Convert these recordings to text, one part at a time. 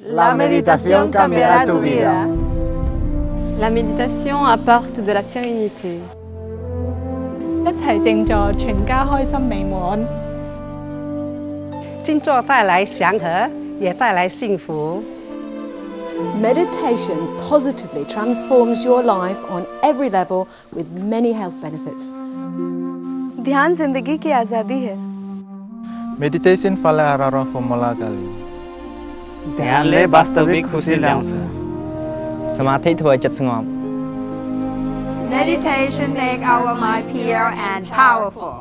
La meditación cambiará tu vida. La méditation apporte de la sérénité. 一齐静坐，全家开心美满。静坐带来祥和，也带来幸福。 Meditation positively transforms your life on every level with many health benefits. ध्यान जिंदगी की आज़ादी है Meditation fale araro formula kali. ध्यानले वास्तविक खुसी ल्याउँछ សមាធិធ្វើឲ្យចិត្តស្ងប់ Meditation make our mind pure and powerful.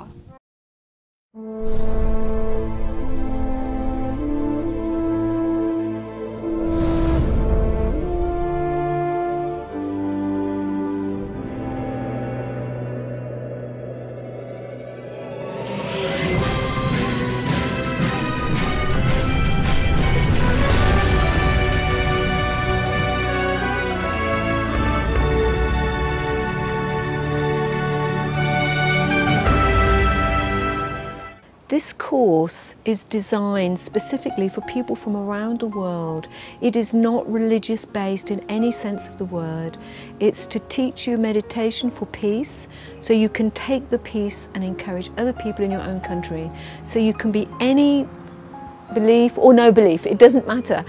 Course is designed specifically for people from around the world. It is not religious based in any sense of the word. It's to teach you meditation for peace so you can take the peace and encourage other people in your own country. So you can be any belief or no belief, it doesn't matter.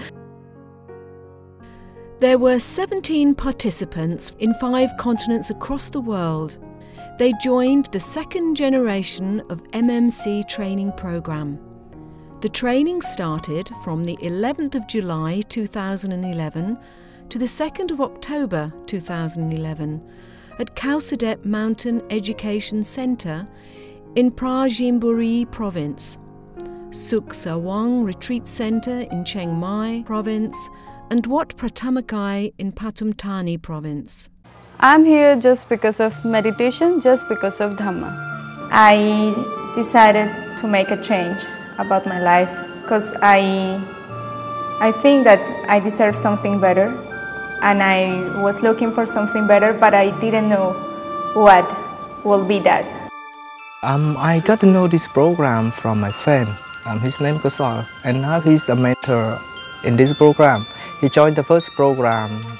There were 17 participants in five continents across the world. They joined the second generation of MMC training program. The training started from the 11th of July 2011 to the 2nd of October 2011 at Khausadet Mountain Education Centre in Prachinburi province, Suk Sawang Retreat Centre in Chiang Mai province, and Wat Phra Dhammakaya in Pathum Thani province. I'm here just because of meditation, just because of Dhamma. I decided to make a change about my life because I, I think that I deserve something better and I was looking for something better, but I didn't know what will be that. Um, I got to know this program from my friend. Um, his name is Kosal, and now he's the mentor in this program. He joined the first program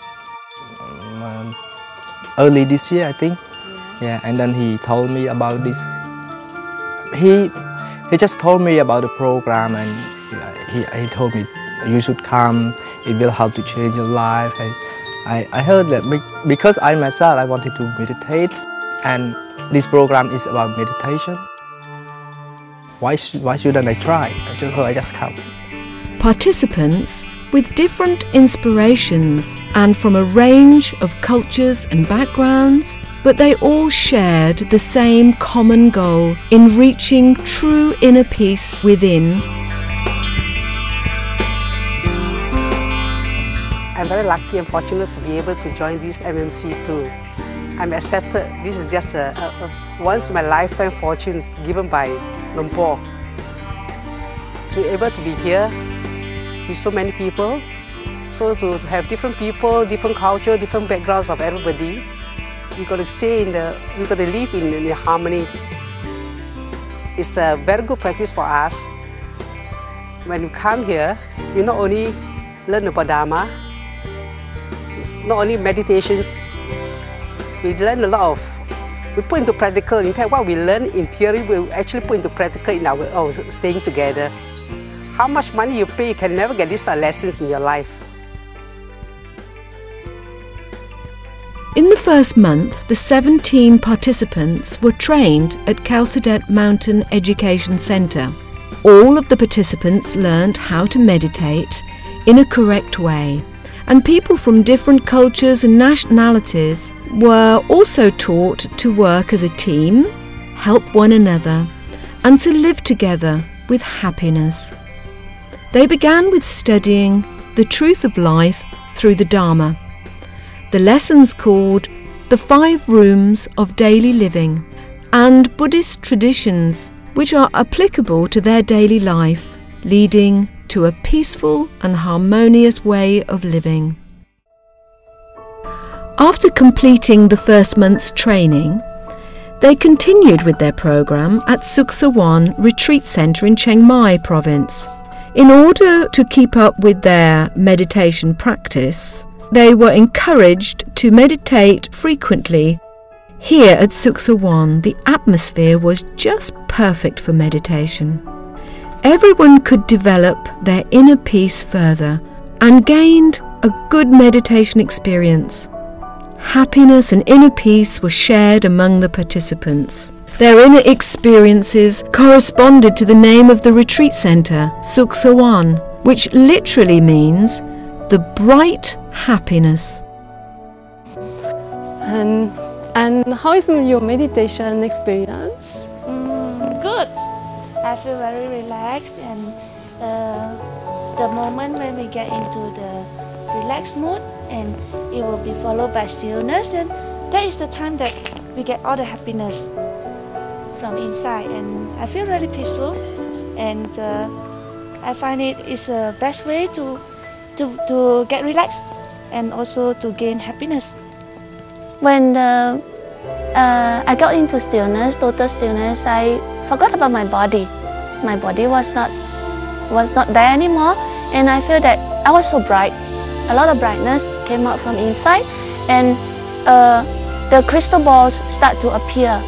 early this year, I think. Yeah, and then he told me about this. He he just told me about the program, and he, he told me you should come. It will help to change your life. And I, I heard that because I myself I wanted to meditate, and this program is about meditation. Why sh- why shouldn't I try? I just I just come. Participants with different inspirations and from a range of cultures and backgrounds, but they all shared the same common goal in reaching true inner peace within. I'm very lucky and fortunate to be able to join this MMC too. I'm accepted. This is just a, a, a once in my lifetime fortune given by Luang Por. To be able to be here with so many people, so to, to have different people, different culture, different backgrounds of everybody, we got to stay in the, we got to live in, in harmony. It's a very good practice for us. When you come here, you not only learn about Dharma, not only meditations, we learn a lot of, we put into practical. In fact, what we learn in theory, we actually put into practical in our oh, staying together. How much money you pay, you can never get these lessons in your life. In the first month, the 17 participants were trained at Khausadet Mountain Education Centre. All of the participants learned how to meditate in a correct way, and people from different cultures and nationalities were also taught to work as a team, help one another, and to live together with happiness. They began with studying the truth of life through the Dharma. The lessons called The Five Rooms of Daily Living and Buddhist traditions, which are applicable to their daily life, leading to a peaceful and harmonious way of living. After completing the first month's training, they continued with their program at Suksawan Retreat Centre in Chiang Mai province. In order to keep up with their meditation practice, they were encouraged to meditate frequently. Here at Suksa Suksawan, the atmosphere was just perfect for meditation. Everyone could develop their inner peace further and gained a good meditation experience. Happiness and inner peace were shared among the participants. Their inner experiences corresponded to the name of the retreat centre, Suksawan, which literally means the bright happiness. And, and how is your meditation experience? Mm, good. I feel very relaxed and uh, the moment when we get into the relaxed mood and it will be followed by stillness then that is the time that we get all the happiness from inside and I feel really peaceful and uh, I find it is the best way to, to, to get relaxed and also to gain happiness. When uh, uh, I got into stillness, total stillness, I forgot about my body. My body was not was not there anymore and I feel that I was so bright. A lot of brightness came out from inside and uh, the crystal balls start to appear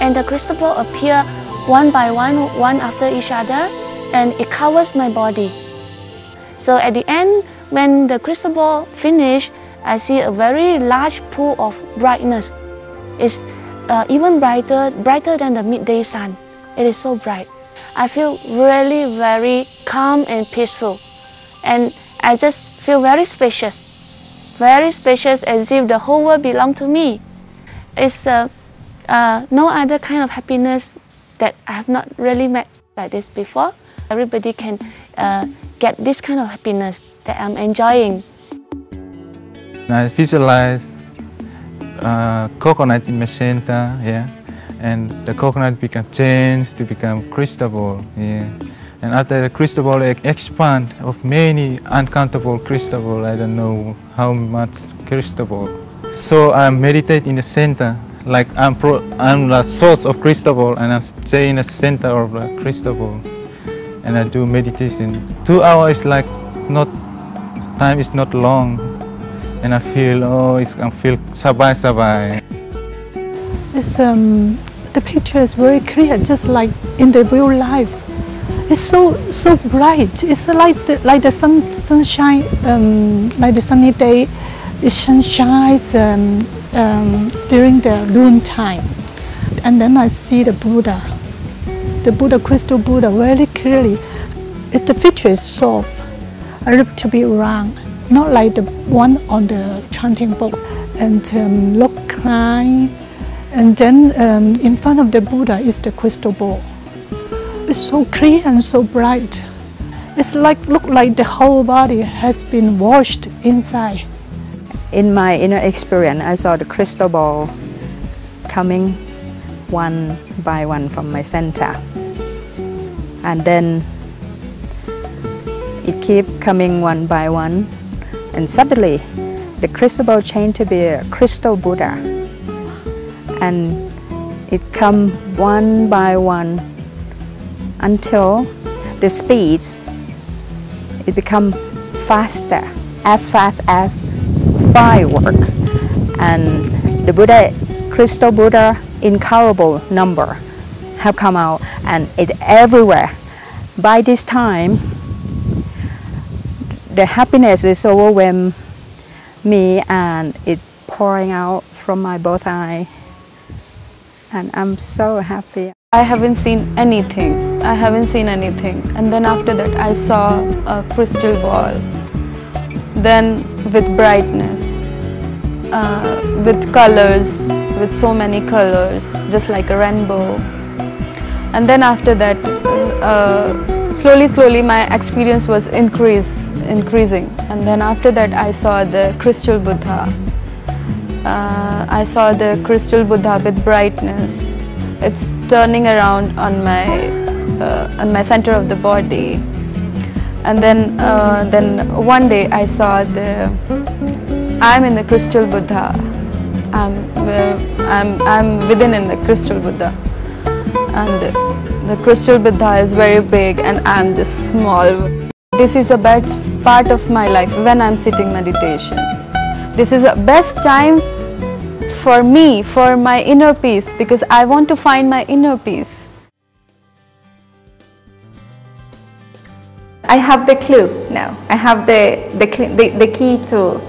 and the crystal ball appear one by one, one after each other and it covers my body. So at the end, when the crystal ball finish, I see a very large pool of brightness. It's uh, even brighter, brighter than the midday sun. It is so bright. I feel really very calm and peaceful. And I just feel very spacious. Very spacious as if the whole world belonged to me. It's the, uh, no other kind of happiness that I have not really met like this before. Everybody can uh, get this kind of happiness that I'm enjoying. I visualize uh, coconut in my center, yeah, and the coconut become changed to become crystal ball, yeah. And after the crystal ball expand of many uncountable crystal ball, I don't know how much crystal ball. So I meditate in the center, like I'm, pro, I'm the source of crystal ball and I'm staying in the center of the crystal ball. And I do meditation. Two hours is like not, time is not long. And I feel, oh, it's, I feel sabai sabai. It's, um, the picture is very clear, just like in the real life. It's so so bright. It's like the, like the sun sunshine, um, like the sunny day. It shines um, um, during the noon time, and then I see the Buddha, the Buddha crystal Buddha very clearly. It's the picture is soft, a little to be round, not like the one on the chanting book, and um, look kind. And then um, in front of the Buddha is the crystal ball. It's so clear and so bright. It's like look like the whole body has been washed inside. In my inner experience, I saw the crystal ball coming one by one from my center. And then it keep coming one by one. And suddenly, the crystal ball changed to be a crystal Buddha. And it come one by one until the speed it become faster, as fast as firework. And the Buddha, crystal Buddha, incalculable number have come out and it everywhere. By this time, the happiness is overwhelmed me and it pouring out from my both eye and I'm so happy. I haven't seen anything. I haven't seen anything. And then after that I saw a crystal ball. Then with brightness, uh, with colors, with so many colors, just like a rainbow. And then after that, uh, slowly, slowly my experience was increase, increasing. And then after that I saw the crystal Buddha. Uh, I saw the crystal Buddha with brightness. It's turning around on my uh, on my center of the body. And then uh, then one day I saw the I'm in the crystal Buddha. I'm I'm I'm within in the crystal Buddha, and the crystal Buddha is very big and I'm just small. this is the best part of my life when I'm sitting meditation. This is the best time for me, for my inner peace because I want to find my inner peace. I have the clue now. I have the, the, the, the key to,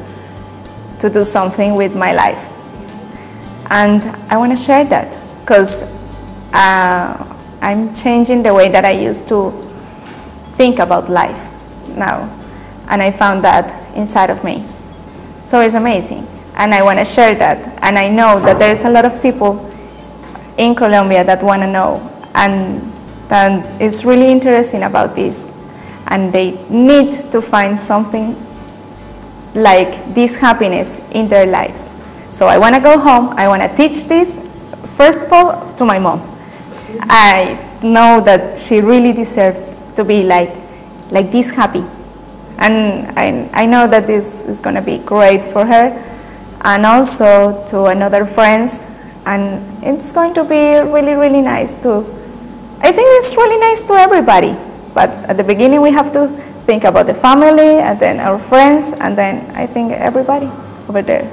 to do something with my life. And I want to share that because uh, I'm changing the way that I used to think about life now. And I found that inside of me. So it's amazing. And I want to share that. And I know that there's a lot of people in Colombia that want to know. And and it's really interesting about this. And they need to find something like this happiness in their lives. So I want to go home. I want to teach this, first of all, to my mom. I know that she really deserves to be like, like this happy. And I, I know that this is going to be great for her and also to another friends. And it's going to be really, really nice to, I think it's really nice to everybody. But at the beginning we have to think about the family and then our friends and then I think everybody over there.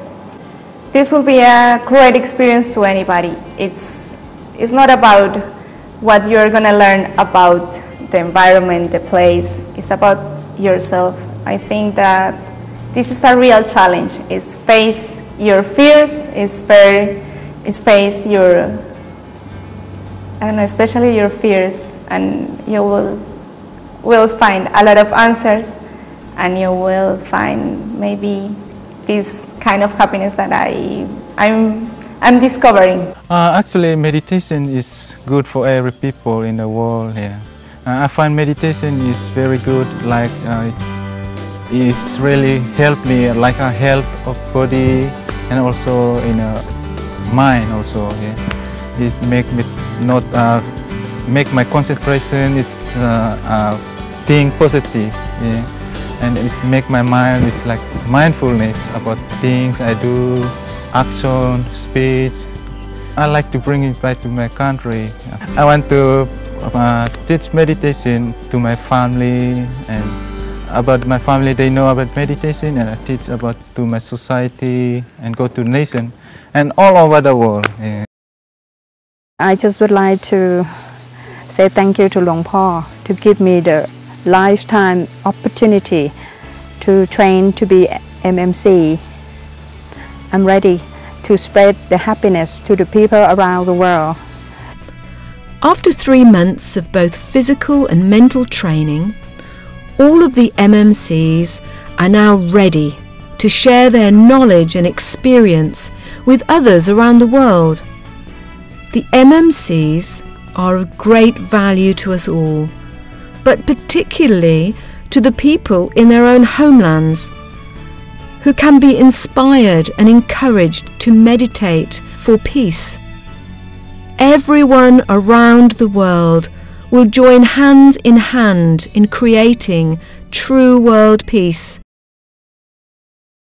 This will be a great experience to anybody. It's, it's not about what you're going to learn about the environment, the place. It's about yourself. I think that this is a real challenge. It's face your fears, it's, very, is face your, I don't know, especially your fears, and you will, will find a lot of answers, and you will find maybe this kind of happiness that I, I'm, I'm discovering. Uh, actually, meditation is good for every people in the world here. Uh, I find meditation is very good, like uh, it, it's really helped me, like a health of body and also in a mind also. Yeah. It make me not uh, make my concentration is uh, uh, think positive. Yeah and it make my mind is like mindfulness about things I do, action, speech. I like to bring it back to my country. I want to uh, teach meditation to my family and about my family they know about meditation and I teach about to my society and go to nation and all over the world. Yeah. I just would like to say thank you to Luang Por to give me the lifetime opportunity to train to be MMC. I'm ready to spread the happiness to the people around the world. After three months of both physical and mental training, all of the MMCs are now ready to share their knowledge and experience with others around the world. The MMCs are of great value to us all but particularly to the people in their own homelands who can be inspired and encouraged to meditate for peace. Everyone around the world will join hand in hand in creating true world peace